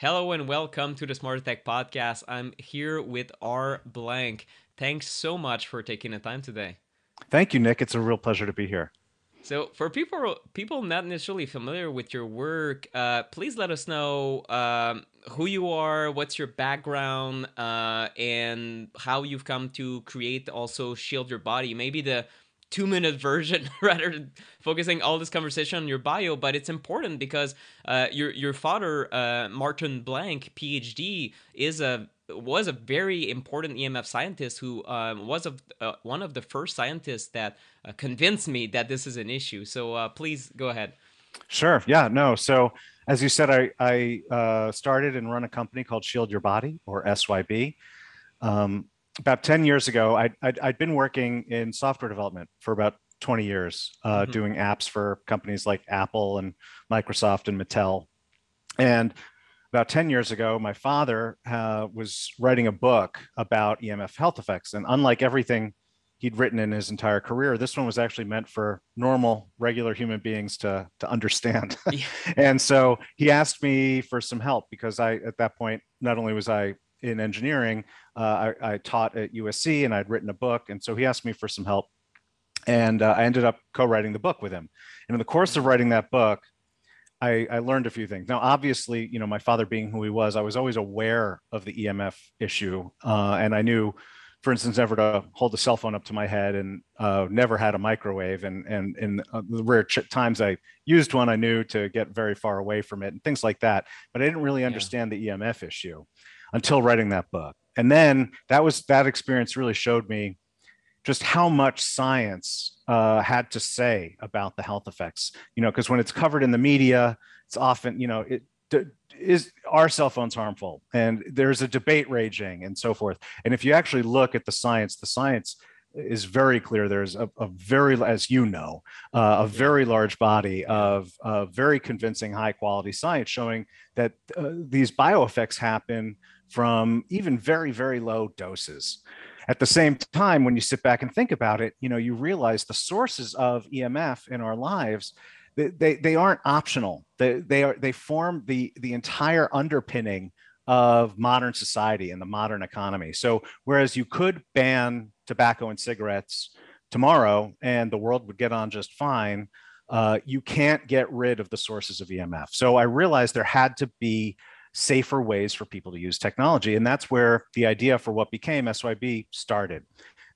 Hello and welcome to the Smarter Tech Podcast. I'm here with R Blank. Thanks so much for taking the time today. Thank you, Nick. It's a real pleasure to be here. So, for people people not necessarily familiar with your work, uh, please let us know um, who you are, what's your background, uh, and how you've come to create also Shield Your Body. Maybe the two minute version rather than focusing all this conversation on your bio but it's important because uh, your your father uh, martin blank phd is a was a very important emf scientist who um, was a, uh, one of the first scientists that uh, convinced me that this is an issue. So uh, please go ahead. Sure. Yeah no. So as you said i i uh, started and run a company called shield your body or syb um, about 10 years ago, I'd, I'd, I'd, been working in software development for about 20 years, uh, mm-hmm. doing apps for companies like Apple and Microsoft and Mattel. And about 10 years ago, my father uh, was writing a book about EMF health effects. And unlike everything he'd written in his entire career, this one was actually meant for normal, regular human beings to, to understand. And so he asked me for some help because I, at that point, not only was I in engineering, uh, I, I, taught at USC and I'd written a book. And so he asked me for some help. And uh, I ended up co writing the book with him. And in the course of writing that book, I, I, learned a few things. Now, obviously, you know, my father being who he was, I was always aware of the EMF issue. Uh, and I knew, for instance, never to hold a cell phone up to my head and uh, never had a microwave. And, and in uh, the rare ch- times I used one, I knew to get very far away from it and things like that. But I didn't really understand yeah. the EMF issue until writing that book. And then that was that experience really showed me just how much science uh, had to say about the health effects. You know, because when it's covered in the media, it's often you know it is are cell phones harmful and there's a debate raging and so forth and if you actually look at the science the science is very clear there's a, a very as you know uh, a very large body of uh, very convincing high quality science showing that uh, these bioeffects happen from even very, very low doses. At the same time, when you sit back and think about it, you know, you realize the sources of EMF in our lives, they, they, they aren't optional. They, they, are, they form the, the entire underpinning of modern society and the modern economy. So whereas you could ban tobacco and cigarettes tomorrow and the world would get on just fine, uh, you can't get rid of the sources of EMF. So I realized there had to be safer ways for people to use technology. And that's where the idea for what became SYB started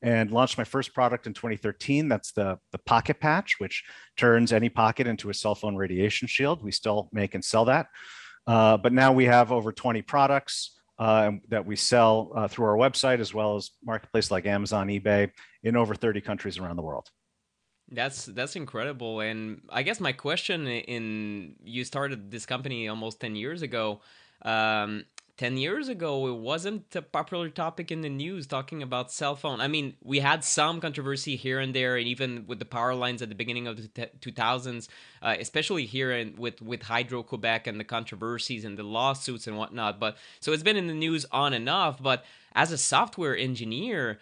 and launched my first product in 2013. That's the, the Pocket Patch, which turns any pocket into a cell phone radiation shield. We still make and sell that. Uh, but now we have over 20 products uh, that we sell uh, through our website, as well as marketplace like Amazon, eBay, in over 30 countries around the world. That's that's incredible. And I guess my question in you started this company almost 10 years ago. Um, 10 years ago it wasn't a popular topic in the news talking about cell phone. I mean we had some controversy here and there and even with the power lines at the beginning of the 2000s uh, especially here in, with with hydro quebec and the controversies and the lawsuits and whatnot. But so it's been in the news on and off but as a software engineer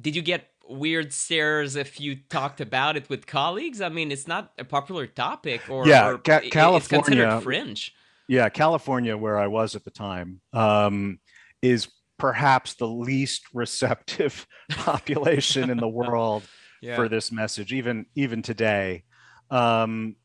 did you get weird stares if you talked about it with colleagues? I mean it's not a popular topic or yeah or Ca- california it's considered fringe yeah, California, where I was at the time, um, is perhaps the least receptive population in the world yeah. for this message, even even today. Um,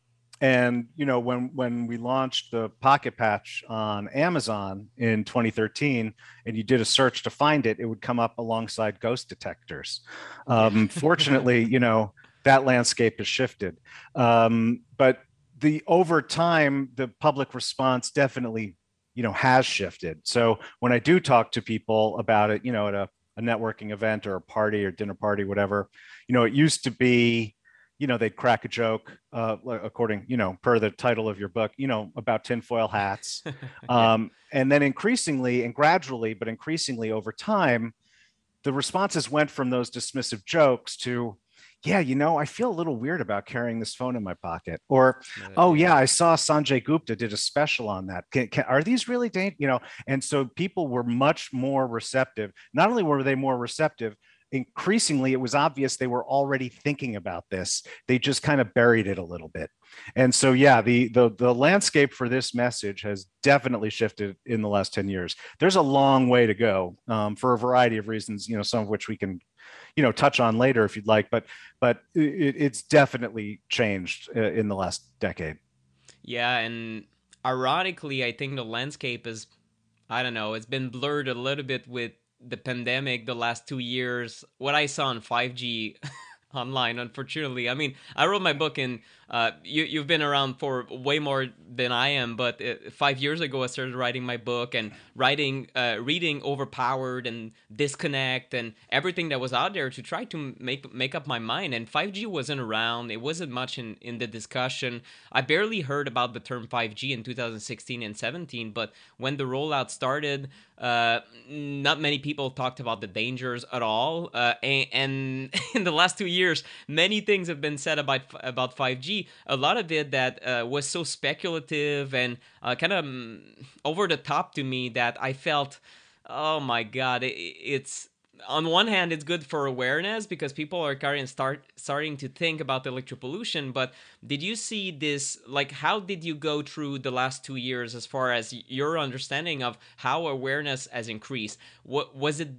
and you know, when when we launched the Pocket Patch on Amazon in 2013, and you did a search to find it, it would come up alongside ghost detectors. Um, fortunately, you know that landscape has shifted. Um, but the over time the public response definitely you know has shifted. So when i do talk to people about it you know at a, a networking event or a party or dinner party whatever you know it used to be you know they'd crack a joke uh, according you know per the title of your book you know about tinfoil hats. Um, and then increasingly and gradually but increasingly over time the responses went from those dismissive jokes to yeah, you know, I feel a little weird about carrying this phone in my pocket. Or, yeah, oh yeah, I saw Sanjay Gupta did a special on that. Can, can, are these really dangerous? You know, and so people were much more receptive. Not only were they more receptive, increasingly it was obvious they were already thinking about this. They just kind of buried it a little bit. And so, yeah, the the the landscape for this message has definitely shifted in the last ten years. There's a long way to go um, for a variety of reasons. You know, some of which we can, you know, touch on later if you'd like. But but it, it's definitely changed uh, in the last decade. Yeah, and ironically, I think the landscape is, I don't know, it's been blurred a little bit with the pandemic the last two years. What I saw on 5G online, unfortunately. I mean, I wrote my book in uh, you, you've been around for way more than I am, but uh, five years ago I started writing my book and writing, uh, reading Overpowered and Disconnect and everything that was out there to try to make make up my mind. And 5G wasn't around; it wasn't much in in the discussion. I barely heard about the term 5G in 2016 and 17, but when the rollout started, uh, not many people talked about the dangers at all. And, and in the last two years, many things have been said about about 5G a lot of it that uh, was so speculative and uh, kind of um, over the top to me that I felt, oh my god, it, it's on one hand it's good for awareness because people are starting start starting to think about electropollution but did you see this like how did you go through the last two years as far as your understanding of how awareness has increased? What was it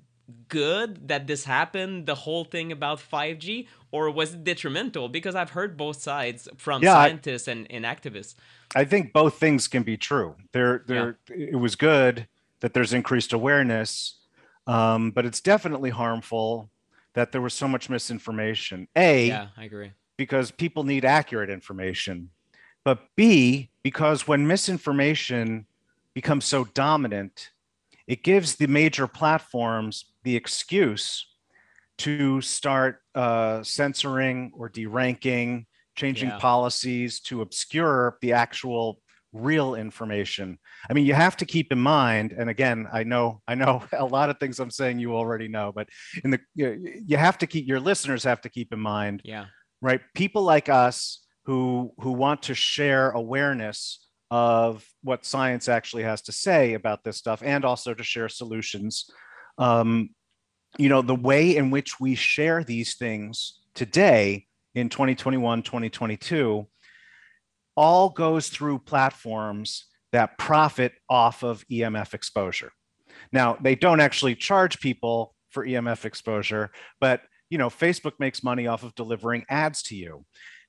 good that this happened, the whole thing about 5G, or was it detrimental? Because I've heard both sides from yeah, scientists I, and, and activists. I think both things can be true. There, there, yeah. it was good that there's increased awareness, um, but it's definitely harmful that there was so much misinformation. A, yeah, I agree. Because people need accurate information, but B, because when misinformation becomes so dominant, it gives the major platforms the excuse to start uh, censoring or deranking, changing yeah. policies to obscure the actual real information. I mean, you have to keep in mind, and again, I know, I know a lot of things I'm saying you already know, but in the you have to keep your listeners have to keep in mind, yeah, right? People like us who who want to share awareness of what science actually has to say about this stuff, and also to share solutions. Um, you know, the way in which we share these things today in 2021, 2022, all goes through platforms that profit off of EMF exposure. Now, they don't actually charge people for EMF exposure, but you know, Facebook makes money off of delivering ads to you.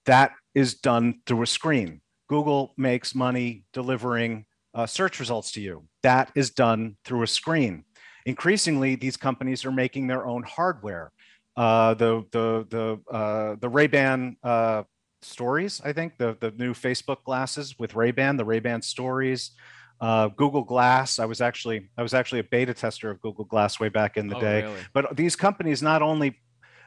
That is done through a screen. Google makes money delivering uh, search results to you. That is done through a screen increasingly these companies are making their own hardware. Uh, the the the uh, the Ray Ban uh, stories, I think the the new Facebook glasses with Ray Ban, the Ray Ban stories. Uh, Google Glass. I was actually I was actually a beta tester of Google Glass way back in the oh, day. Really? But these companies not only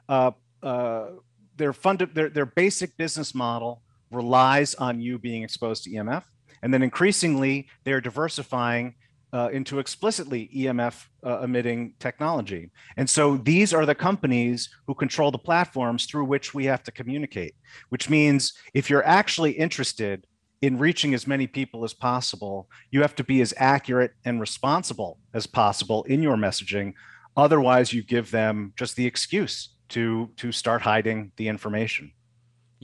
uh, uh, their funded their their basic business model relies on you being exposed to EMF, and then increasingly they're diversifying uh, into explicitly EMF uh, emitting technology. And so these are the companies who control the platforms through which we have to communicate, which means if you're actually interested in reaching as many people as possible, you have to be as accurate and responsible as possible in your messaging. Otherwise, you give them just the excuse to to start hiding the information.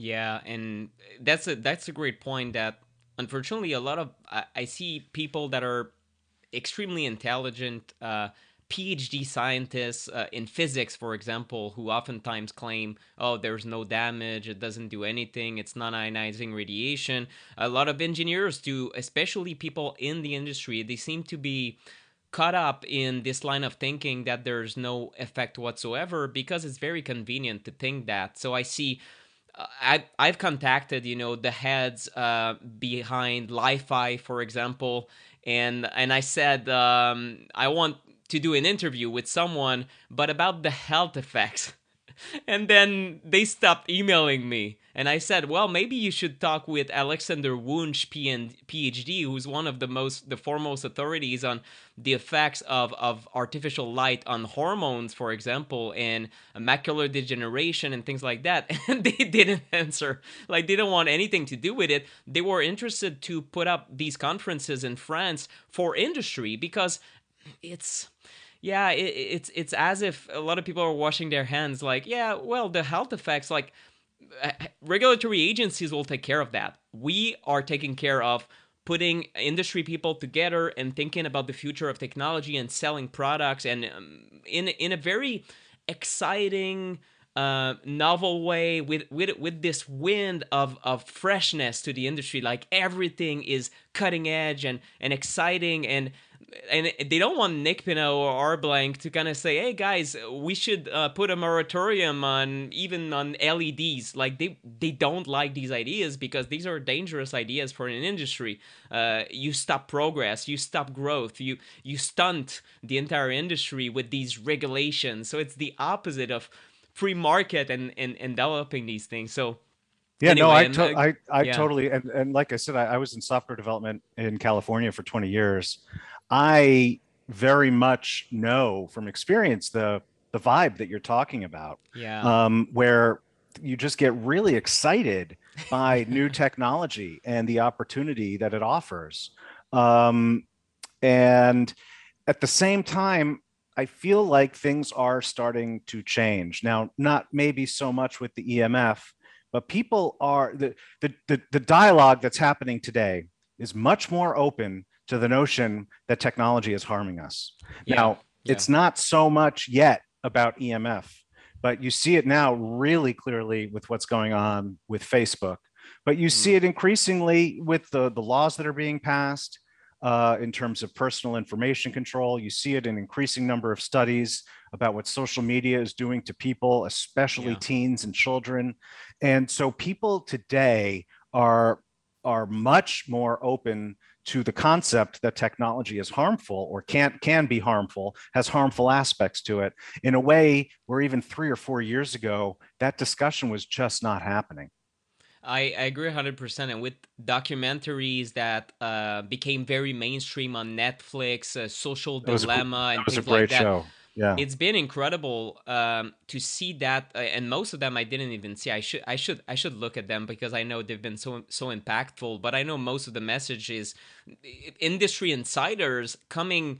Yeah, and that's a that's a great point. That unfortunately, a lot of I, I see people that are extremely intelligent uh, PhD scientists uh, in physics, for example, who oftentimes claim, oh, there's no damage, it doesn't do anything, it's non ionizing radiation. A lot of engineers do, especially people in the industry, they seem to be caught up in this line of thinking that there's no effect whatsoever because it's very convenient to think that. So I see. I, I've contacted, you know, the heads uh, behind Li-Fi, for example, and and I said um, I want to do an interview with someone, but about the health effects. and then they stopped emailing me. And I said, well, maybe you should talk with Alexander Wunsch, PhD, who's one of the most, the foremost authorities on the effects of, of artificial light on hormones, for example, and macular degeneration and things like that. And they didn't answer. Like, they didn't want anything to do with it. They were interested to put up these conferences in France for industry because it's yeah, it, it's it's as if a lot of people are washing their hands. Like, yeah, well, the health effects, like regulatory agencies will take care of that. We are taking care of putting industry people together and thinking about the future of technology and selling products and um, in in a very exciting uh, novel way with with with this wind of of freshness to the industry like everything is cutting edge and and exciting and and they don't want Nick Pineault or R Blank to kind of say, "Hey guys, we should uh, put a moratorium on even on LEDs." Like they they don't like these ideas because these are dangerous ideas for an industry. Uh, you stop progress, you stop growth, you you stunt the entire industry with these regulations. So it's the opposite of free market and and, and developing these things. So yeah, anyway, no, I, to- I, I yeah. totally, and, and like I said, I, I, was in software development in California for 20 years. I very much know from experience the the vibe that you're talking about. Yeah. Um, where you just get really excited by new technology and the opportunity that it offers. Um, and at the same time, I feel like things are starting to change. Now, not maybe so much with the EMF, but people are the, the, the, the dialogue that's happening today is much more open to the notion that technology is harming us. Yeah. Now, yeah. it's not so much yet about EMF, but you see it now really clearly with what's going on with Facebook. But you mm. see it increasingly with the, the laws that are being passed uh, in terms of personal information control. You see it in increasing number of studies about what social media is doing to people, especially yeah. teens and children. And so people today are are much more open to the concept that technology is harmful or can can be harmful has harmful aspects to it. In a way where even 3 or 4 years ago that discussion was just not happening. I, I agree 100% and with documentaries that uh, became very mainstream on netflix uh, social dilemma a, and things like that show yeah. It's been incredible um, to see that uh, and most of them i didn't even see. I should i should i should look at them because i know they've been so so impactful but i know most of the message is industry insiders coming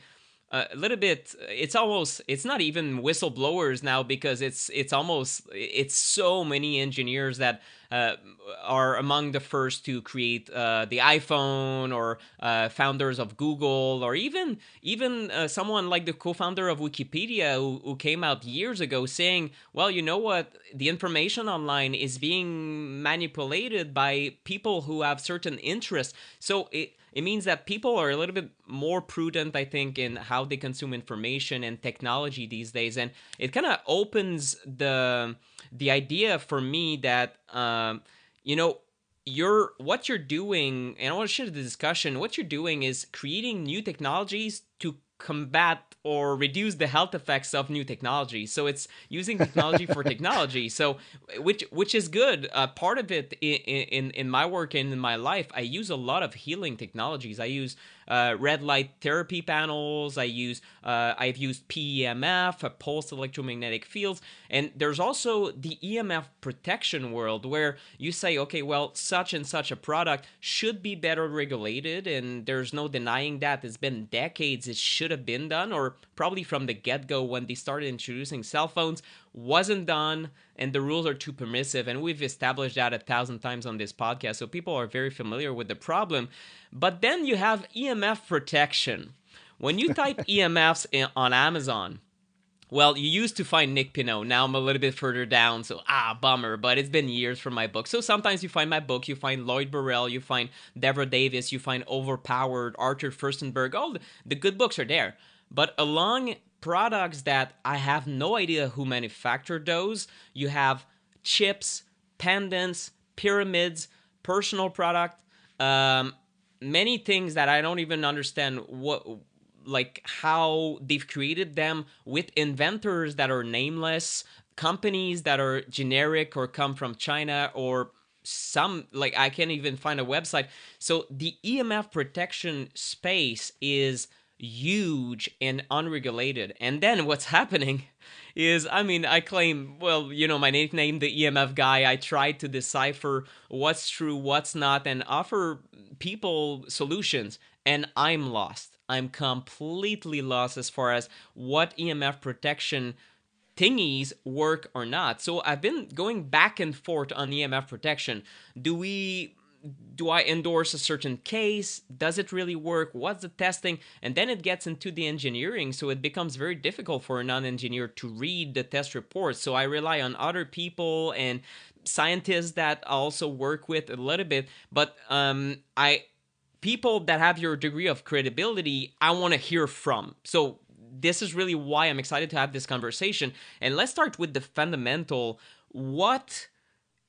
a little bit it's almost it's not even whistleblowers now because it's it's almost it's so many engineers that uh, are among the first to create uh, the iphone or uh, founders of google or even even uh, someone like the co-founder of wikipedia who, who came out years ago saying well you know what? The information online is being manipulated by people who have certain interests. So it it means that people are a little bit more prudent, I think, in how they consume information and technology these days, and it kind of opens the the idea for me that um, you know you're what you're doing, and I want to share the discussion. What you're doing is creating new technologies to combat or reduce the health effects of new technology. So it's using technology for technology. So which which is good. Uh, part of it in, in in my work and in my life, I use a lot of healing technologies. I use uh, red light therapy panels. I use uh, I've used PEMF, uh, pulsed electromagnetic fields, and there's also the EMF protection world where you say, okay, well, such and such a product should be better regulated, and there's no denying that. It's been decades it should have been done, or probably from the get go when they started introducing cell phones wasn't done and the rules are too permissive and we've established that a thousand times on this podcast so people are very familiar with the problem but then you have emf protection when you type emfs in, on amazon well, you used to find Nick Pineault. Now I'm a little bit further down, so ah, bummer. But it's been years from my book. So sometimes you find my book, you find Lloyd Burrell, you find Devra Davis, you find Overpowered, Arthur Firstenberg. All the, the good books are there. But along products that I have no idea who manufactured those. You have chips, pendants, pyramids, personal product, um, many things that I don't even understand what like how they've created them with inventors that are nameless, companies that are generic or come from China or some like I can't even find a website. So the EMF protection space is huge and unregulated. And then what's happening is, I mean, I claim, well, you know, my nickname, the EMF guy, I try to decipher what's true, what's not, and offer people solutions. And I'm lost. I'm completely lost as far as what EMF protection thingies work or not. So I've been going back and forth on EMF protection. Do we do I endorse a certain case? Does it really work? What's the testing? And then it gets into the engineering, so it becomes very difficult for a non-engineer to read the test reports. So I rely on other people and scientists that I also work with a little bit. But um, I people that have your degree of credibility, I want to hear from. So this is really why I'm excited to have this conversation. And let's start with the fundamental. What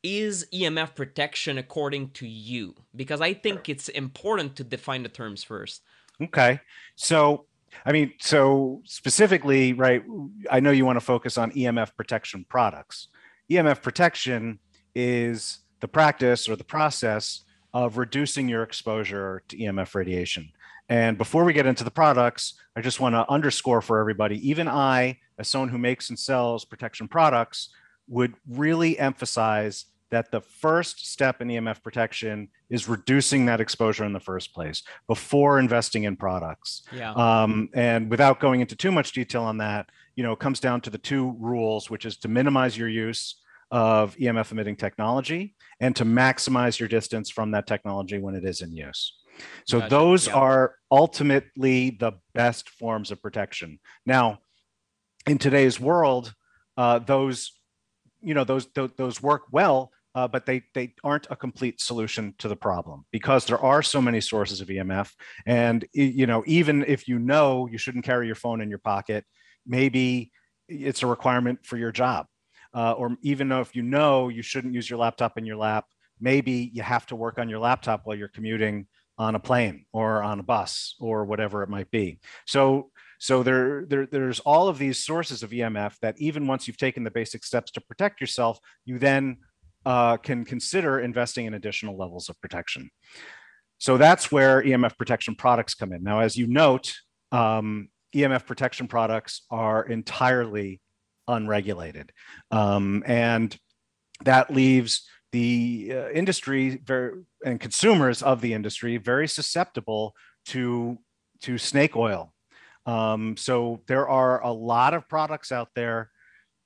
is EMF protection according to you? Because I think it's important to define the terms first. Okay. So, I mean, so specifically, right, I know you want to focus on EMF protection products. EMF protection is the practice or the process of reducing your exposure to EMF radiation. And before we get into the products, I just want to underscore for everybody, even I, as someone who makes and sells protection products, would really emphasize that the first step in EMF protection is reducing that exposure in the first place before investing in products. Yeah. Um, and without going into too much detail on that, you know, it comes down to the two rules, which is to minimize your use of EMF emitting technology and to maximize your distance from that technology when it is in use. So gotcha. those yeah. are ultimately the best forms of protection. Now, in today's world, uh, those you know those those, those work well, uh, but they they aren't a complete solution to the problem because there are so many sources of EMF, and you know even if you know you shouldn't carry your phone in your pocket, maybe it's a requirement for your job uh, or even if you know you shouldn't use your laptop in your lap, maybe you have to work on your laptop while you're commuting on a plane or on a bus or whatever it might be. So so there, there, there's all of these sources of EMF that even once you've taken the basic steps to protect yourself, you then uh, can consider investing in additional levels of protection. So that's where EMF protection products come in. Now, as you note, um, EMF protection products are entirely unregulated. Um, and that leaves the uh, industry very, and consumers of the industry very susceptible to, to snake oil. Um, so there are a lot of products out there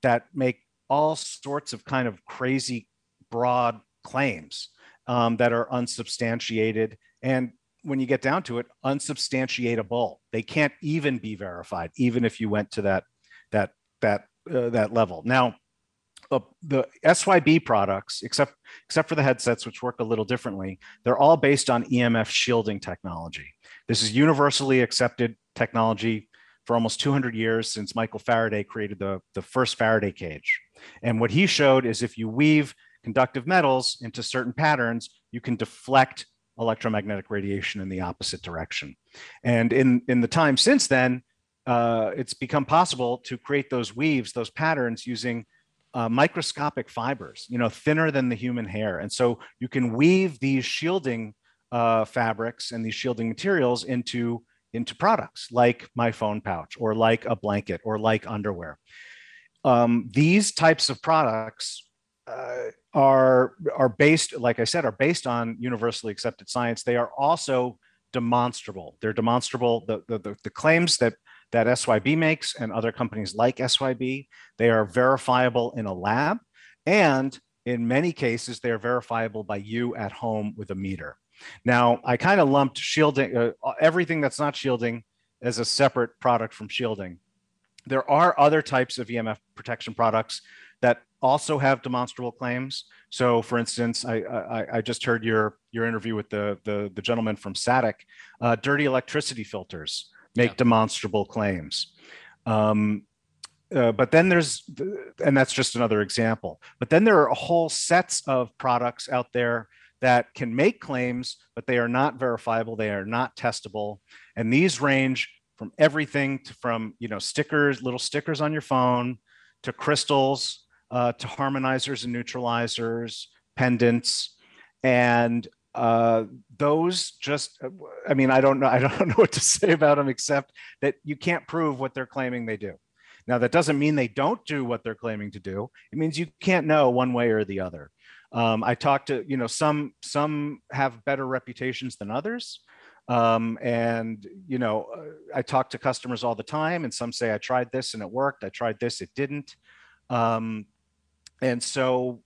that make all sorts of kind of crazy broad claims um, that are unsubstantiated and when you get down to it unsubstantiatable they can't even be verified even if you went to that that that uh, that level. Now, uh, the SYB products, except except for the headsets, which work a little differently, they're all based on EMF shielding technology. This is universally accepted technology for almost 200 years since Michael Faraday created the, the first Faraday cage. And what he showed is if you weave conductive metals into certain patterns, you can deflect electromagnetic radiation in the opposite direction. And in, in the time since then, uh, it's become possible to create those weaves, those patterns using uh, microscopic fibers, you know, thinner than the human hair. And so you can weave these shielding uh, fabrics and these shielding materials into, into products like my phone pouch or like a blanket or like underwear. Um, these types of products uh, are, are based, like I said, are based on universally accepted science. They are also demonstrable. They're demonstrable. The, the, the, claims that that SYB makes and other companies like SYB. They are verifiable in a lab. And in many cases, they are verifiable by you at home with a meter. Now, I kind of lumped shielding, uh, everything that's not shielding as a separate product from shielding. There are other types of EMF protection products that also have demonstrable claims. So, for instance, I, I, I just heard your your interview with the the, the gentleman from SATIC. Uh, dirty electricity filters make yeah. demonstrable claims. Um, uh, but then there's, and that's just another example. But then there are whole sets of products out there that can make claims, but they are not verifiable. They are not testable, and these range from everything to, from you know stickers, little stickers on your phone, to crystals, uh, to harmonizers and neutralizers, pendants, and uh, those just i mean i don't know i don't know what to say about them except that you can't prove what they're claiming they do. Now that doesn't mean they don't do what they're claiming to do. It means you can't know one way or the other. Um, i talked to you know some some have better reputations than others. Um, and you know i talk to customers all the time and some say i tried this and it worked. I tried this it didn't. Um, and so,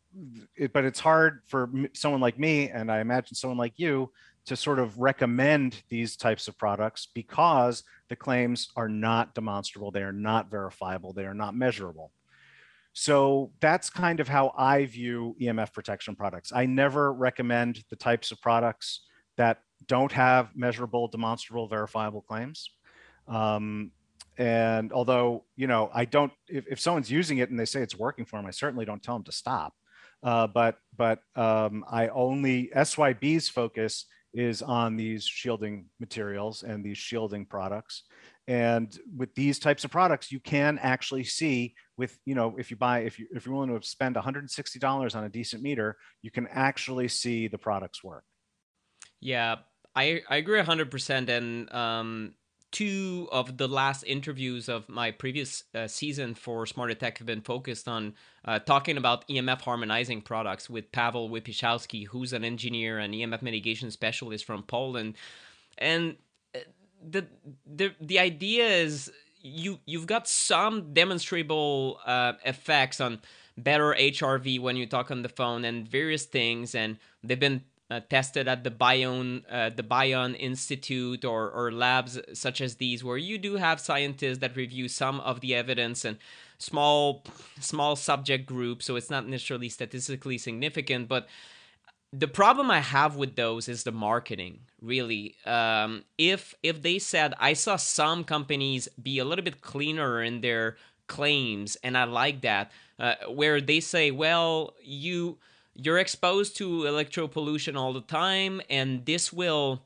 it, but it's hard for someone like me, and I imagine someone like you, to sort of recommend these types of products because the claims are not demonstrable, they are not verifiable, they are not measurable. So that's kind of how I view EMF protection products. I never recommend the types of products that don't have measurable, demonstrable, verifiable claims. Um, and although, you know, I don't, if, if someone's using it and they say it's working for them, I certainly don't tell them to stop. Uh, but but um, I only SYB's focus is on these shielding materials and these shielding products. And with these types of products, you can actually see with, you know, if you buy, if you if you're willing to spend $160 on a decent meter, you can actually see the products work. Yeah, I I agree 100%. And um, two of the last interviews of my previous uh, season for Smarter Tech have been focused on uh, talking about EMF harmonizing products with Pavel Wypiszowski, who's an engineer and EMF mitigation specialist from Poland. And uh, the the the idea is you you've got some demonstrable uh, effects on better HRV when you talk on the phone and various things, and they've been uh, tested at the Bion, uh, the Bion Institute or, or labs such as these, where you do have scientists that review some of the evidence and small small subject groups, so it's not necessarily statistically significant. But the problem I have with those is the marketing. Really, um, if if they said I saw some companies be a little bit cleaner in their claims, and I like that, uh, where they say, well, you you're exposed to electro pollution all the time, and this will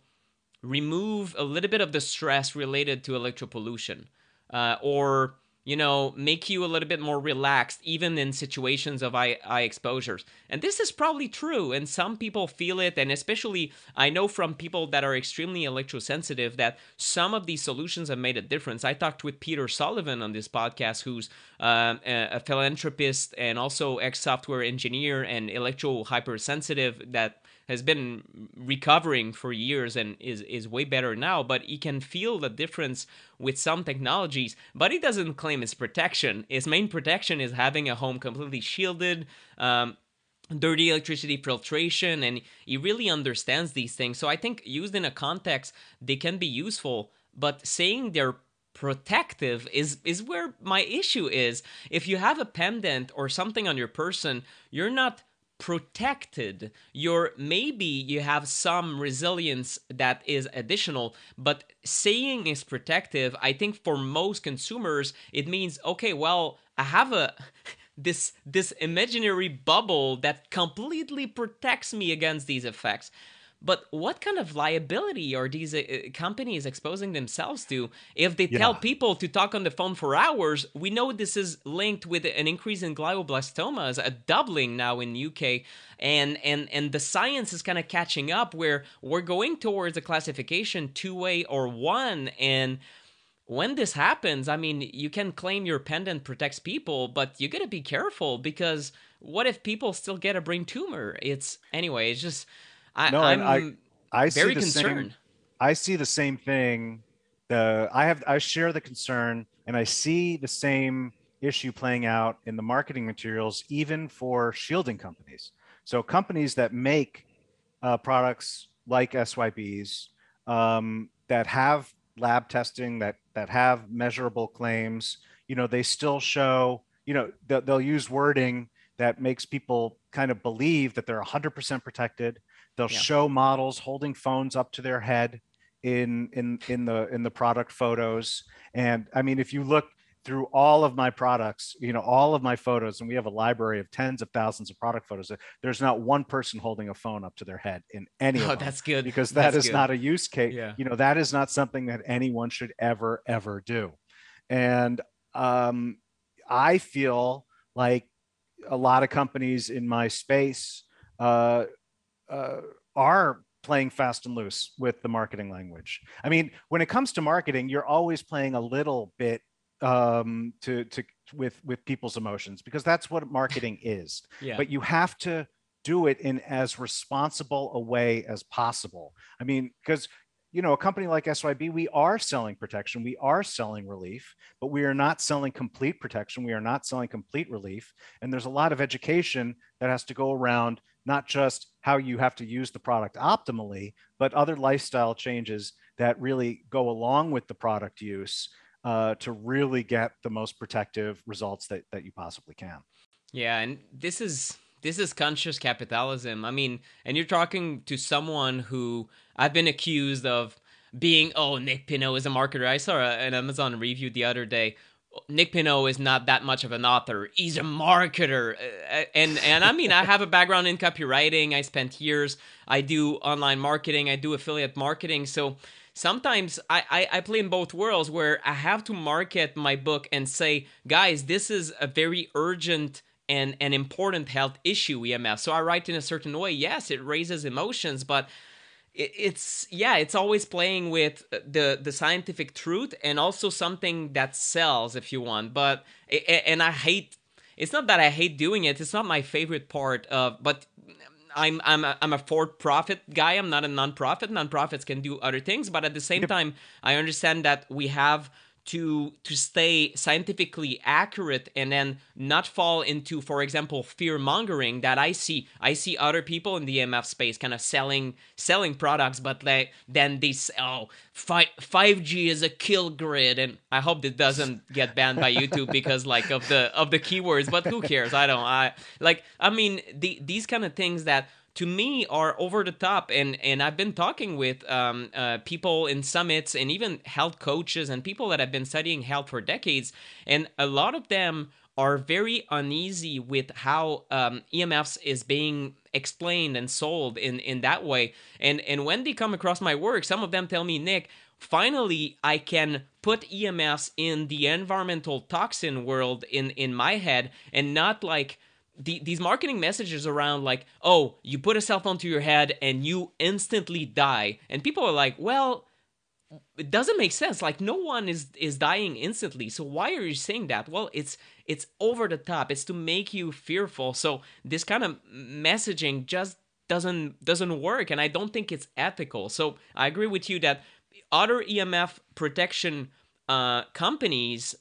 remove a little bit of the stress related to electro pollution, uh, or you know, make you a little bit more relaxed, even in situations of eye, eye exposures. And this is probably true, and some people feel it, and especially I know from people that are extremely electrosensitive that some of these solutions have made a difference. I talked with Peter Sullivan on this podcast, who's um, a, philanthropist and also ex software engineer and electro hypersensitive that has been recovering for years and is is way better now but he can feel the difference with some technologies but he doesn't claim his protection. His main protection is having a home completely shielded um, dirty electricity filtration and he really understands these things. So i think used in a context they can be useful but saying they're protective is is where my issue is. If you have a pendant or something on your person you're not protected you're maybe you have some resilience that is additional but saying is protective i think for most consumers it means okay well i have a this this imaginary bubble that completely protects me against these effects but what kind of liability are these uh, companies exposing themselves to if they yeah. tell people to talk on the phone for hours? We know this is linked with an increase in glioblastomas, a doubling now in UK, and and and the science is kind of catching up where we're going towards a classification two way or one and when this happens, I mean, you can claim your pendant protects people, but you gotta be careful because what if people still get a brain tumor? It's anyway, it's just I, no, I'm I, I very concerned. Same, I see the same thing. The I have I share the concern, and I see the same issue playing out in the marketing materials, even for shielding companies. So companies that make uh, products like SYBs um, that have lab testing, that that have measurable claims, you know, they still show, you know, they'll, they'll use wording that makes people kind of believe that they're 100% protected They'll yeah. show models holding phones up to their head in in in the in the product photos. And I mean, if you look through all of my products, you know, all of my photos, and we have a library of tens of thousands of product photos. There's not one person holding a phone up to their head in any oh, that's good. Because that that's is good. not a use case. Yeah. You know, that is not something that anyone should ever, ever do. And um, I feel like a lot of companies in my space uh, uh, are playing fast and loose with the marketing language. I mean, when it comes to marketing, you're always playing a little bit um, to to with with people's emotions because that's what marketing is. yeah. But you have to do it in as responsible a way as possible. I mean, because you know, a company like SYB, we are selling protection, we are selling relief, but we are not selling complete protection. We are not selling complete relief. And there's a lot of education that has to go around not just how you have to use the product optimally, but other lifestyle changes that really go along with the product use uh, to really get the most protective results that, that you possibly can. Yeah, and this is this is conscious capitalism. I mean, and you're talking to someone who I've been accused of being, oh, Nick Pineault is a marketer. I saw an Amazon review the other day. Nick Pineault is not that much of an author. He's a marketer. Uh, uh, and and I mean, I have a background in copywriting. I spent years. I do online marketing. I do affiliate marketing. So sometimes I, I, I play in both worlds where I have to market my book and say, guys, this is a very urgent and an important health issue, EMF. So I write in a certain way. Yes, it raises emotions, but it's yeah it's always playing with the the scientific truth and also something that sells if you want. But and i hate it's not that i hate doing it. It's not my favorite part of but i'm i'm a, i'm a for profit guy. I'm not a nonprofit. Nonprofits can do other things. But at the same time i understand that we have to to stay scientifically accurate and then not fall into for example fear mongering that i see. I see other people in the emf space kind of selling selling products but like then say oh 5, 5g is a kill grid and i hope it doesn't get banned by youtube because like of the of the keywords but who cares? I don't i like i mean the these kind of things that to me are over the top. And and i've been talking with um, uh, people in summits and even health coaches and people that have been studying health for decades. And a lot of them are very uneasy with how um, emfs is being explained and sold in in that way. And and when they come across my work some of them tell me nick finally i can put emfs in the environmental toxin world in in my head and not like the, these marketing messages around like oh you put a cell phone to your head and you instantly die. And people are like well it doesn't make sense. Like no one is is dying instantly. So why are you saying that? Well it's it's over the top. It's to make you fearful. So this kind of messaging just doesn't doesn't work. And i don't think it's ethical. So i agree with you that other emf protection uh, companies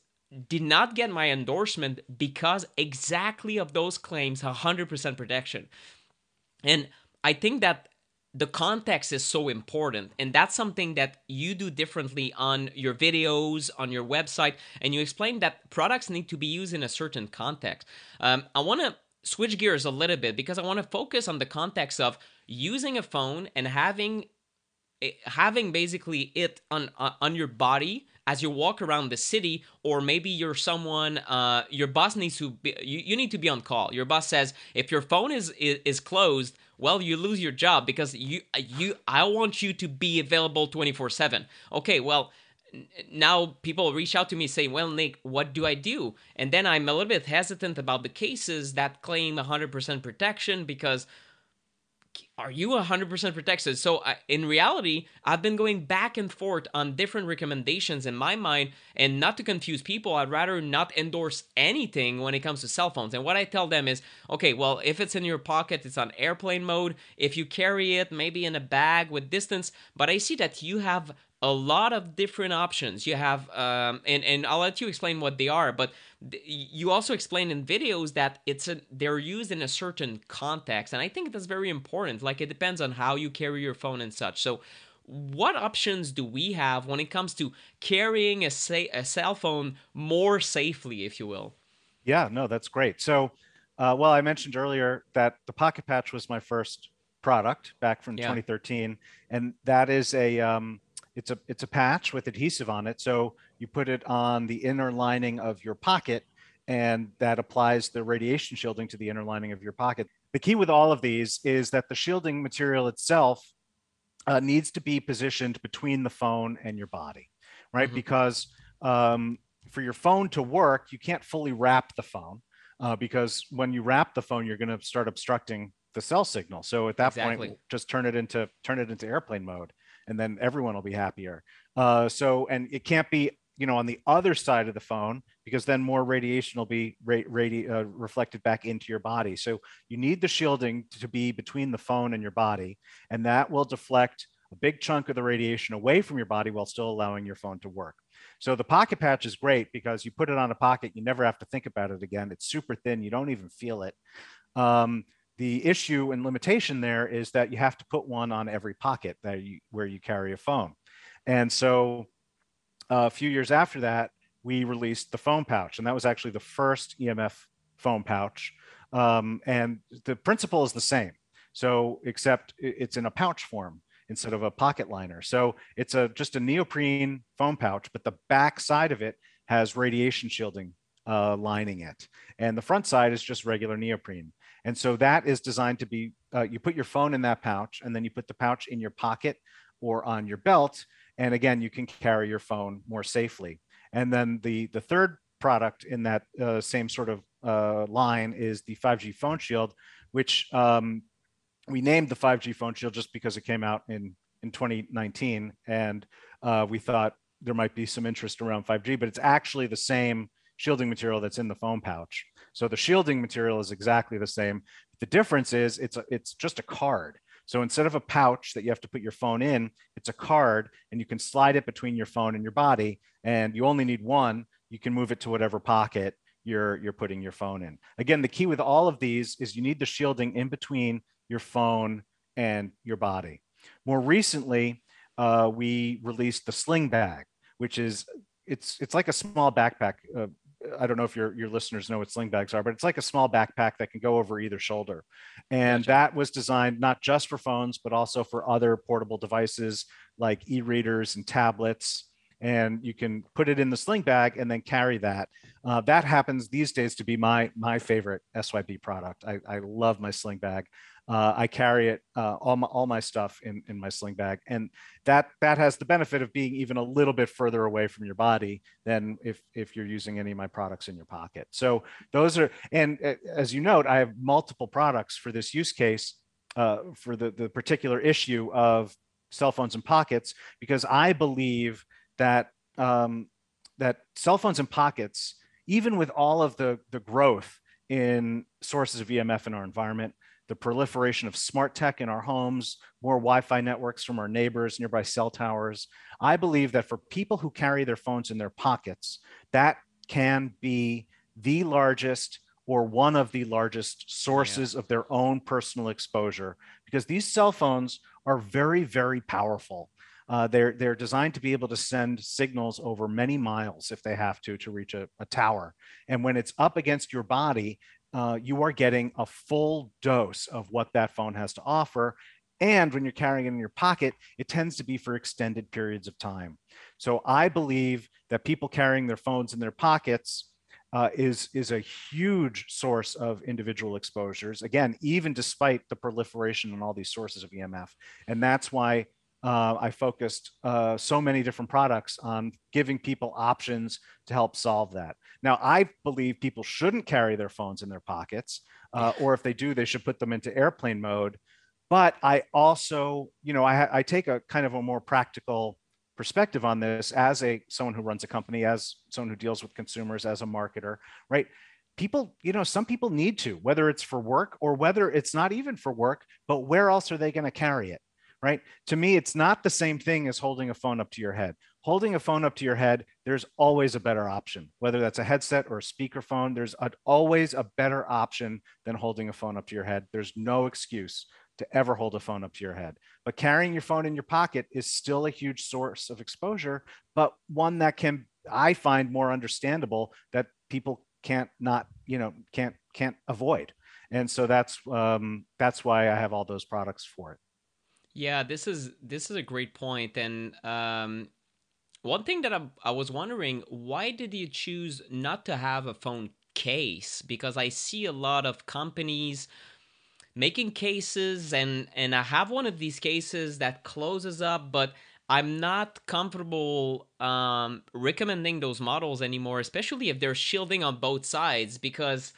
did not get my endorsement because exactly of those claims 100% protection. And i think that the context is so important and that's something that you do differently on your videos on your website and you explain that products need to be used in a certain context. Um, i want to switch gears a little bit because i want to focus on the context of using a phone and having eh, having basically it on uh, on your body as you walk around the city or maybe you're someone uh, your boss needs to be you, you need to be on call. Your boss says if your phone is, is is closed well you lose your job because you you i want you to be available 24 7 okay well now people reach out to me saying well nick what do i do? And then i'm a little bit hesitant about the cases that claim 100% protection because are you 100% protected? So, in reality, I've been going back and forth on different recommendations in my mind. And not to confuse people, I'd rather not endorse anything when it comes to cell phones. And what I tell them is okay, well, if it's in your pocket, it's on airplane mode. If you carry it, maybe in a bag with distance. But I see that you have a lot of different options. You have, um, and and I'll let you explain what they are. But th- you also explain in videos that it's a they're used in a certain context, and I think that's very important. Like it depends on how you carry your phone and such. So, what options do we have when it comes to carrying a say a cell phone more safely, if you will? Yeah, no, that's great. So, uh, well, I mentioned earlier that the Pocket Patch was my first product back from yeah. 2013, and that is a um, it's a it's a patch with adhesive on it. So you put it on the inner lining of your pocket, and that applies the radiation shielding to the inner lining of your pocket. The key with all of these is that the shielding material itself uh, needs to be positioned between the phone and your body, right? Mm-hmm. Because um, for your phone to work, you can't fully wrap the phone uh, because when you wrap the phone, you're going to start obstructing the cell signal. So at that exactly. point, just turn it into turn it into airplane mode and then everyone will be happier. Uh, so, and it can't be, you know, on the other side of the phone because then more radiation will be ra- radi- uh, reflected back into your body. So you need the shielding to be between the phone and your body, and that will deflect a big chunk of the radiation away from your body while still allowing your phone to work. So the pocket patch is great because you put it on a pocket, you never have to think about it again. It's super thin, you don't even feel it. Um, the issue and limitation there is that you have to put one on every pocket that you, where you carry a phone. And so uh, a few years after that, we released the phone pouch, and that was actually the first EMF phone pouch. Um, and the principle is the same. So, except it's in a pouch form instead of a pocket liner. So it's a just a neoprene phone pouch, but the back side of it has radiation shielding uh, lining it, and the front side is just regular neoprene. And so that is designed to be uh, you put your phone in that pouch, and then you put the pouch in your pocket or on your belt, and again you can carry your phone more safely. And then the the third product in that uh, same sort of uh, line is the 5G phone shield, which um, we named the 5G phone shield just because it came out in in 2019, and uh, we thought there might be some interest around 5G, but it's actually the same shielding material that's in the phone pouch. So the shielding material is exactly the same. The difference is it's a, it's just a card. So instead of a pouch that you have to put your phone in, it's a card and you can slide it between your phone and your body and you only need one. You can move it to whatever pocket you're you're putting your phone in. Again, the key with all of these is you need the shielding in between your phone and your body. More recently, uh, we released the sling bag, which is it's it's like a small backpack. Uh, I don't know if your your listeners know what sling bags are, but it's like a small backpack that can go over either shoulder, and gotcha. that was designed not just for phones but also for other portable devices like e-readers and tablets. And you can put it in the sling bag and then carry that. Uh, that happens these days to be my my favorite SYB product. I, I love my sling bag. Uh, I carry it uh, all my all my stuff in in my sling bag, and that that has the benefit of being even a little bit further away from your body than if if you're using any of my products in your pocket. So those are, and uh, as you note, I have multiple products for this use case uh, for the the particular issue of cell phones and pockets because I believe that um, that cell phones and pockets, even with all of the the growth in sources of EMF in our environment the proliferation of smart tech in our homes, more Wi Fi networks from our neighbors, nearby cell towers. I believe that for people who carry their phones in their pockets, that can be the largest or one of the largest sources yeah. of their own personal exposure because these cell phones are very, very powerful. Uh, they're they're designed to be able to send signals over many miles if they have to to reach a, a tower. And when it's up against your body, uh, you are getting a full dose of what that phone has to offer. And when you're carrying it in your pocket, it tends to be for extended periods of time. So I believe that people carrying their phones in their pockets uh, is, is a huge source of individual exposures. Again, even despite the proliferation and all these sources of EMF. And that's why uh, I focused uh, so many different products on giving people options to help solve that. Now, I believe people shouldn't carry their phones in their pockets, uh, or if they do, they should put them into airplane mode. But I also, you know, I, I take a kind of a more practical perspective on this as a someone who runs a company, as someone who deals with consumers, as a marketer, right? people you know some people need to whether it's for work or whether it's not even for work but where else are they going to carry it right? To me, it's not the same thing as holding a phone up to your head. Holding a phone up to your head, there's always a better option, whether that's a headset or a speakerphone. There's a, always a better option than holding a phone up to your head. There's no excuse to ever hold a phone up to your head. But carrying your phone in your pocket is still a huge source of exposure, but one that can, I find, more understandable that people can't not, you know, can't can't avoid. And so that's um, that's why I have all those products for it. Yeah, this is this is a great point, and um, one thing that I, I was wondering, why did you choose not to have a phone case? Because I see a lot of companies making cases, and and I have one of these cases that closes up, but I'm not comfortable um, recommending those models anymore, especially if they're shielding on both sides, because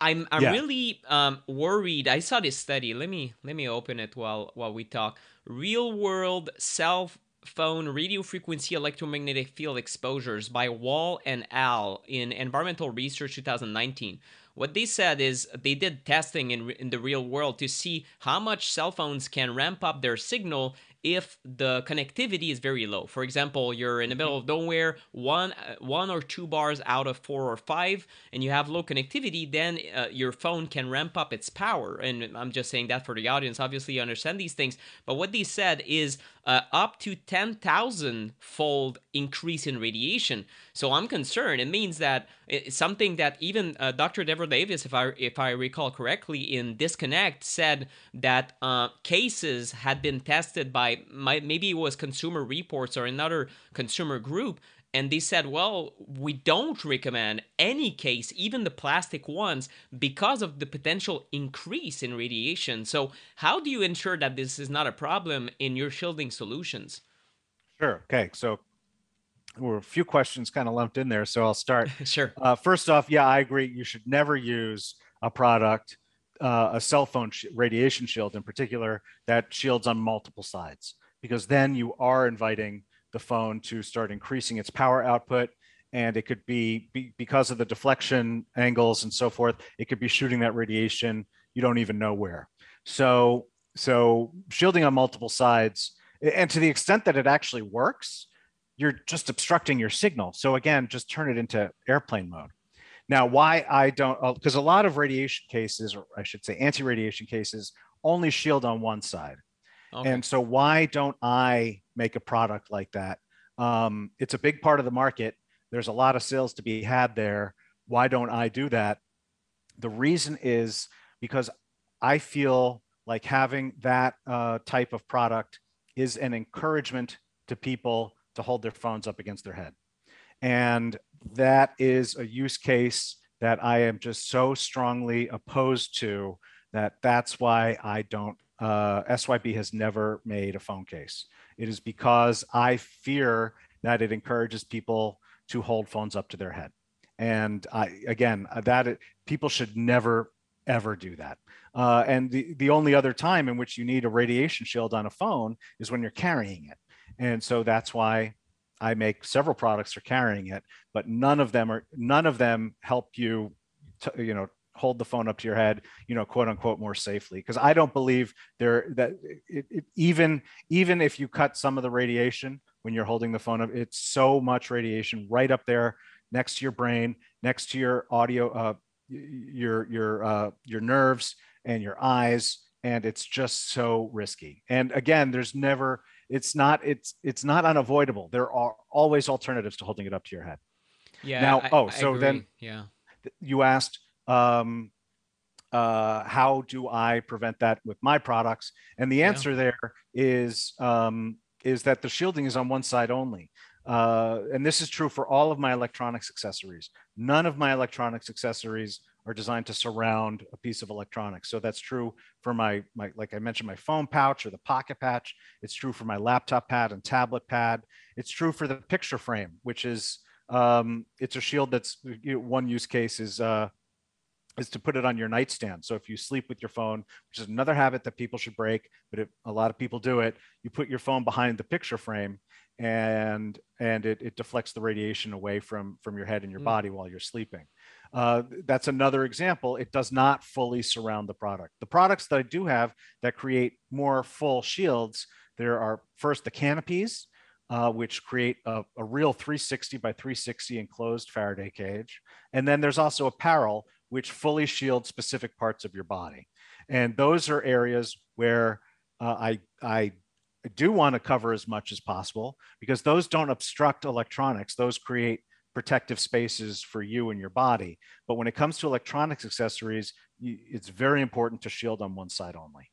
I'm I'm yeah. really um, worried. I saw this study. Let me let me open it while while we talk. Real world cell phone radio frequency electromagnetic field exposures by Wall and Al in Environmental Research 2019. What they said is they did testing in in the real world to see how much cell phones can ramp up their signal if the connectivity is very low. For example, you're in the middle of nowhere, one uh, one or two bars out of four or five, and you have low connectivity, then uh, your phone can ramp up its power. And I'm just saying that for the audience. Obviously, you understand these things. But what they said is uh, up to 10,000 fold increase in radiation. So I'm concerned. It means that it's something that even uh, Dr. Devra Davis, if I if I recall correctly, in Disconnect, said that uh, cases had been tested by my, maybe it was Consumer Reports or another consumer group and they said, well, we don't recommend any case, even the plastic ones, because of the potential increase in radiation. So, how do you ensure that this is not a problem in your shielding solutions? Sure. Okay. So, were a few questions kind of lumped in there. So, I'll start. sure. Uh, first off, yeah, I agree. You should never use a product, uh, a cell phone sh- radiation shield in particular, that shields on multiple sides, because then you are inviting the phone to start increasing its power output and it could be, be, because of the deflection angles and so forth it could be shooting that radiation you don't even know where so so shielding on multiple sides and to the extent that it actually works you're just obstructing your signal so again just turn it into airplane mode now why i don't because uh, a lot of radiation cases or i should say anti-radiation cases only shield on one side Okay. And so why don't I make a product like that? Um, it's a big part of the market. There's a lot of sales to be had there. Why don't I do that? The reason is because I feel like having that uh, type of product is an encouragement to people to hold their phones up against their head. And that is a use case that I am just so strongly opposed to that that's why I don't uh, SYB has never made a phone case. It is because I fear that it encourages people to hold phones up to their head. And I, again, uh, that people should never ever do that. Uh, and the, the only other time in which you need a radiation shield on a phone is when you're carrying it. And so that's why I make several products for carrying it, but none of them are none of them help you, to, you know, hold the phone up to your head, you know, quote unquote, more safely. Because I don't believe there that it, it, even even if you cut some of the radiation when you're holding the phone up, it's so much radiation right up there next to your brain, next to your audio, uh, your your uh, your nerves and your eyes, and it's just so risky. And again, there's never it's not it's it's not unavoidable. There are always alternatives to holding it up to your head. Yeah. Now, I, oh, I so agree. then yeah, you asked um, uh, how do I prevent that with my products? And the answer yeah. there is um, is that the shielding is on one side only. Uh, and this is true for all of my electronics accessories. None of my electronics accessories are designed to surround a piece of electronics. So that's true for my, my, like I mentioned, my phone pouch or the pocket patch. It's true for my laptop pad and tablet pad. It's true for the picture frame, which is, um, it's a shield that's you know, one use case is uh, is to put it on your nightstand. So if you sleep with your phone, which is another habit that people should break, but it, a lot of people do it, you put your phone behind the picture frame and and it, it deflects the radiation away from from your head and your mm. body while you're sleeping. Uh, that's another example. It does not fully surround the product. The products that I do have that create more full shields, there are first the canopies, uh, which create a, a, real 360 by 360 enclosed Faraday cage. And then there's also apparel, which fully shield specific parts of your body. And those are areas where uh, I, I do want to cover as much as possible because those don't obstruct electronics. Those create protective spaces for you and your body. But when it comes to electronics accessories, it's very important to shield on one side only.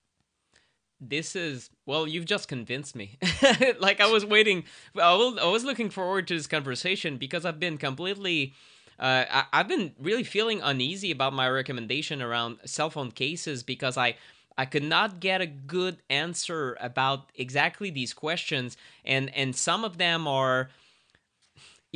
This is well you've just convinced me. Like i was waiting I was, looking forward to this conversation because i've been completely uh, I, I've been really feeling uneasy about my recommendation around cell phone cases because I I could not get a good answer about exactly these questions, and and some of them are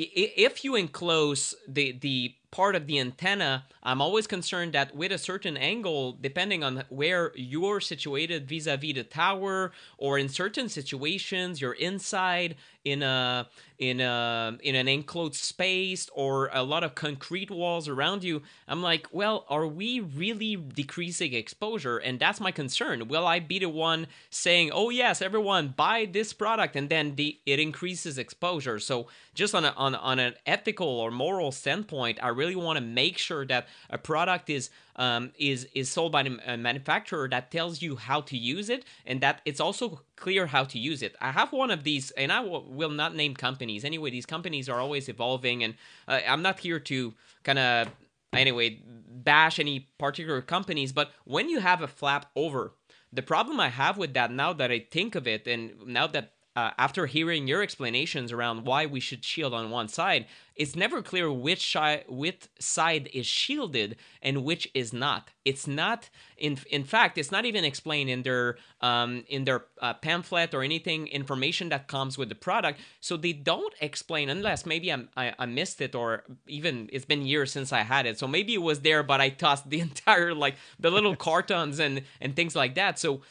if you enclose the the part of the antenna, I'm always concerned that with a certain angle, depending on where you're situated vis a vis the tower, or in certain situations, you're inside in a in a in an enclosed space or a lot of concrete walls around you i'm like well are we really decreasing exposure? And that's my concern. Will i be the one saying oh yes everyone buy this product and then the it increases exposure? So just on a, on on an ethical or moral standpoint i really want to make sure that a product is um, is is sold by a manufacturer that tells you how to use it and that it's also clear how to use it. I have one of these, and I w- will not name companies. Anyway, these companies are always evolving, and uh, I'm not here to kind of anyway bash any particular companies. But when you have a flap over, the problem I have with that now that I think of it, and now that uh, after hearing your explanations around why we should shield on one side, it's never clear which, shi- which side is shielded and which is not. It's not in in fact, it's not even explained in their um, in their uh, pamphlet or anything information that comes with the product. So they don't explain unless maybe I'm, I, I missed it or even it's been years since I had it. So maybe it was there, but I tossed the entire like the little cartons and and things like that. So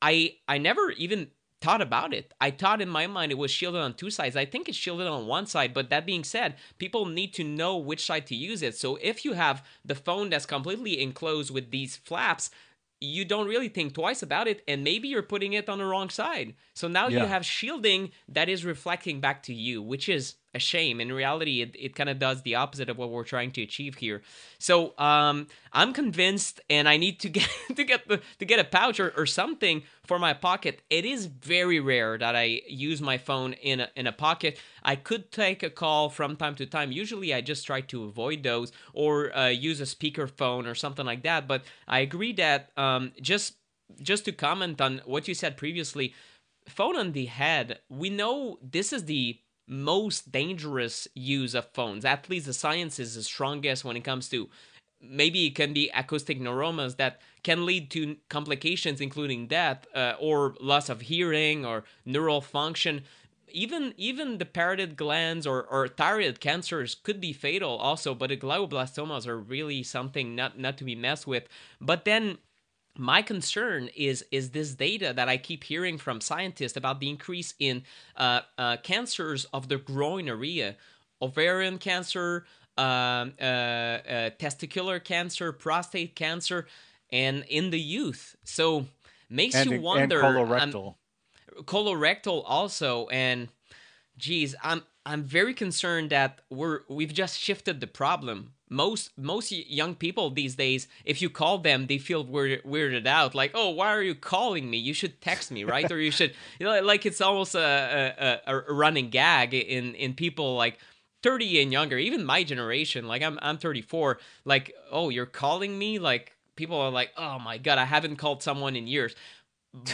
I I never even thought about it. I thought in my mind it was shielded on two sides. I think it's shielded on one side, but that being said, people need to know which side to use it. So if you have the phone that's completely enclosed with these flaps, you don't really think twice about it and maybe you're putting it on the wrong side. So now yeah. you have shielding that is reflecting back to you, which is a shame. In reality, it, it kind of does the opposite of what we're trying to achieve here. So um, I'm convinced, and I need to get to get the to get a pouch or, or something for my pocket. It is very rare that I use my phone in a, in a pocket. I could take a call from time to time. Usually, I just try to avoid those or uh, use a speakerphone or something like that. But I agree that um, just just to comment on what you said previously phone on the head we know this is the most dangerous use of phones. At least the science is the strongest when it comes to maybe it can be acoustic neuromas that can lead to complications including death uh, or loss of hearing or neural function even even the parotid glands or, or thyroid cancers could be fatal also but the glioblastomas are really something not not to be messed with but then my concern is is this data that I keep hearing from scientists about the increase in uh, uh, cancers of the groin area, ovarian cancer, um, uh, uh, testicular cancer, prostate cancer, and in the youth. So makes and, you wonder. And colorectal. Um, colorectal also, and geez, I'm I'm very concerned that we're we've just shifted the problem most most young people these days if you call them they feel weird, weirded out. Like oh why are you calling me? You should text me right? Or you should you know like it's almost a, a, a running gag in in people like 30 and younger even my generation like i'm i'm 34 like oh you're calling me? Like people are like oh my god i haven't called someone in years.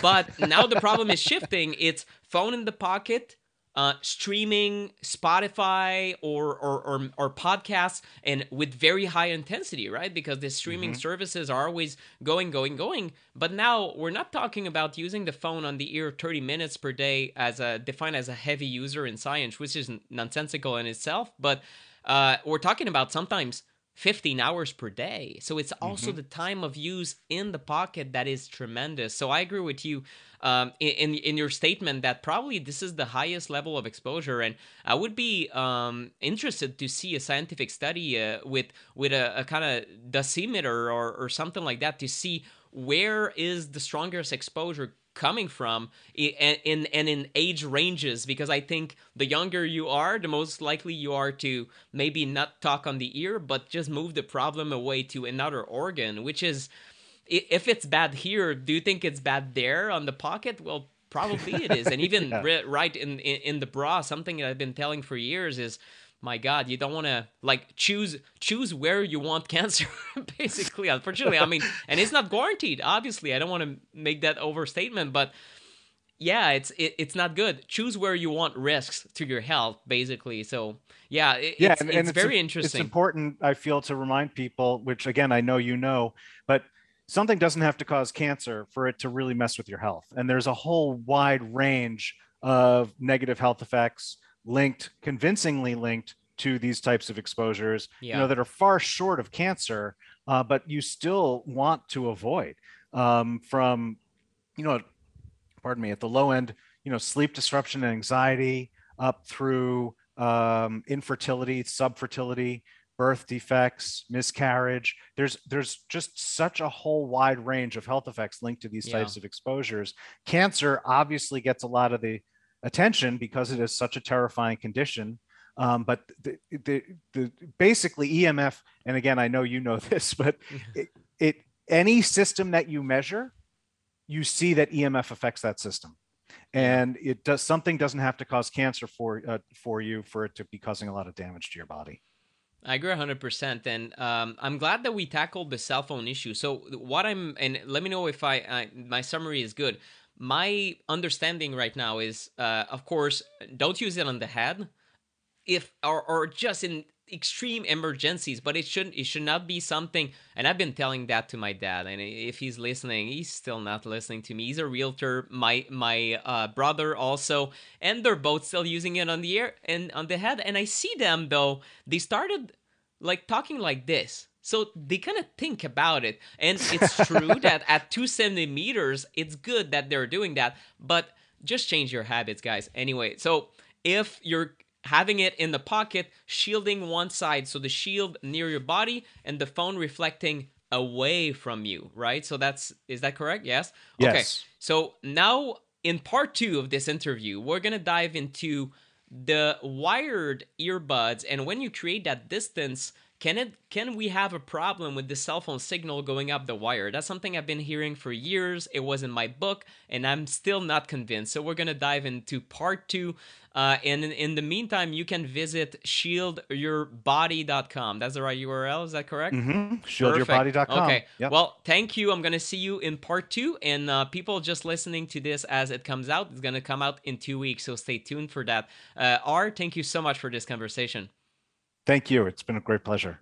But now the problem is shifting. It's phone in the pocket uh, streaming Spotify or, or, or or podcasts and with very high intensity, right? Because the streaming mm-hmm. services are always going, going, going. But now we're not talking about using the phone on the ear 30 minutes per day as a defined as a heavy user in science, which is nonsensical in itself. But uh, we're talking about sometimes 15 hours per day. So it's also mm-hmm. the time of use in the pocket that is tremendous. So I agree with you um, in in your statement that probably this is the highest level of exposure, and I would be um, interested to see a scientific study uh, with with a, a kind of dosimeter or or something like that to see where is the strongest exposure coming from in, in and in age ranges because i think the younger you are the most likely you are to maybe not talk on the ear but just move the problem away to another organ which is if it's bad here do you think it's bad there on the pocket well probably it is and even yeah. right in, in in the bra something that i've been telling for years is my god you don't want to like choose choose where you want cancer basically. Unfortunately i mean and it's not guaranteed obviously. I don't want to make that overstatement but yeah it's it, it's not good. Choose where you want risks to your health basically. So yeah it, yeah it's, and, and it's, it's, very a, interesting. it's important i feel to remind people which again i know you know but something doesn't have to cause cancer for it to really mess with your health. And there's a whole wide range of negative health effects linked, convincingly linked to these types of exposures, Yeah. you know, that are far short of cancer, uh, but you still want to avoid um, from, you know, pardon me, at the low end, you know, sleep disruption and anxiety up through um, infertility, subfertility, birth defects, miscarriage. There's there's just such a whole wide range of health effects linked to these Yeah. types of exposures. Cancer obviously gets a lot of the attention because it is such a terrifying condition. Um, but the, the, the basically EMF, and again, I know you know this, but it, it any system that you measure, you see that EMF affects that system, and it does something doesn't have to cause cancer for uh, for you for it to be causing a lot of damage to your body. I agree 100%. And um, I'm glad that we tackled the cell phone issue. So, what I'm, and let me know if I, I my summary is good. My understanding right now is, uh, of course, don't use it on the head if, or, or just in extreme emergencies, but it shouldn't, it should not be something. And I've been telling that to my dad. And if he's listening, he's still not listening to me. He's a realtor. My, my uh, brother also, and they're both still using it on the air and on the head. And I see them though, they started like talking like this. So they kind of think about it. And it's true that at 270 meters, it's good that they're doing that, but just change your habits, guys. Anyway, so if you're having it in the pocket, shielding one side, so the shield near your body and the phone reflecting away from you, right? So that's, is that correct? Yes? yes. Okay. So now in part two of this interview, we're gonna dive into the wired earbuds and when you create that distance can it can we have a problem with the cell phone signal going up the wire that's something i've been hearing for years it was in my book and i'm still not convinced so we're going to dive into part two uh, and in, in the meantime you can visit shieldyourbody.com that's the right url is that correct Mm-hmm. Shieldyourbody.com. Okay. Yep. Well, thank you. I'm going to see you in part two. And uh, people just listening to this as it comes out, it's going to come out in two weeks. So stay tuned for that. Uh, R, thank you so much for this conversation. Thank you. It's been a great pleasure.